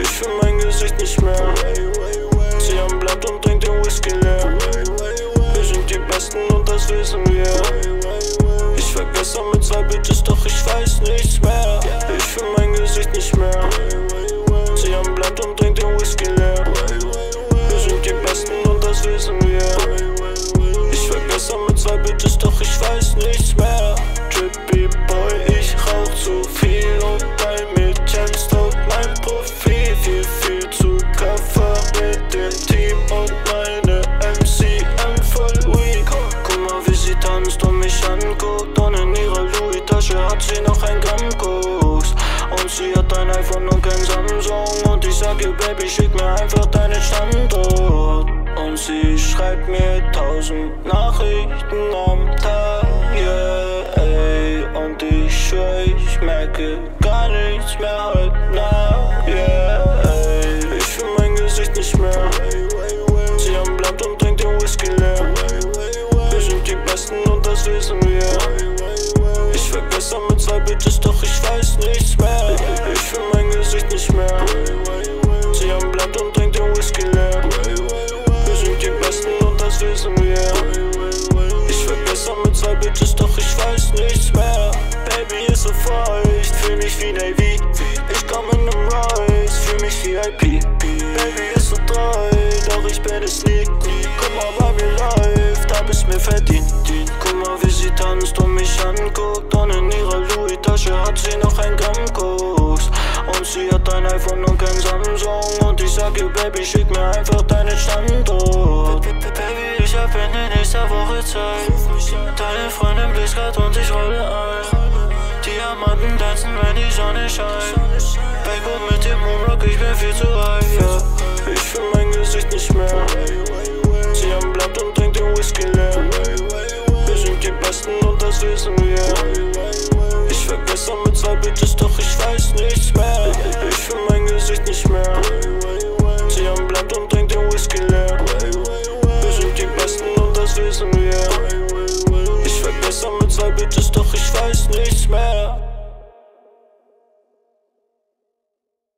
Ich will mein Gesicht nicht mehr. Sie haben Blatt und trinkt den Whisky leer. Wir sind die Besten und das wissen wir. Ich vergesse mit zwei Bitches, doch ich weiß nichts mehr. Ich will mein Gesicht nicht mehr. Sie haben Blatt und trinkt den Whisky leer. Wir sind die Besten und das wissen wir. Ich vergesse mit zwei Bitches, doch ich weiß nichts mehr. Mich anguckt. Und in ihrer Louis-Tasche hat sie noch ein Gramm Koks. Und sie hat ein iPhone und kein Samsung. Und ich sag ihr, Baby, schick mir einfach deinen Standort. Und sie schreibt mir tausend Nachrichten am Tag, Bitches, doch ich weiß nichts mehr. Ich will mein Gesicht nicht mehr. Sie haben Blatt und trinkt den Whisky leer. Wir sind die Besten und das wissen wir. Ich vergesse mit zwei Bitches, doch ich weiß nichts mehr. Baby ist so feucht, fühl mich wie Navy. Ich komm in nem Rise, fühl mich wie IP. Baby ist so treu, doch ich bin es nie. Guck mal, bei mir läuft, hab es mir verdient. Guck mal, wie sie tanzt und mich anguckt. Ihrer Louis-Tasche hat sie noch ein Gramm Koks. Und sie hat ein iPhone und kein Samsung. Und ich sag ihr, Baby, schick mir einfach deinen Standort. Baby, ich hab Ende nächster Woche Zeit. Deine Freundin bläst grad und ich rolle ein. Diamanten tanzen, wenn die Sonne scheint. Backwood mit dem Moonrock, ich bin viel zu reif, ja. Ich will mein Gesicht nicht mehr. Sie haben Blatt und trinkt den Whisky leer. Wir sind die Besten und das wissen wir. zwei Bitches, doch ich weiß nichts mehr.